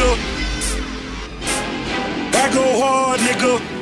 nigga. I go hard, nigga.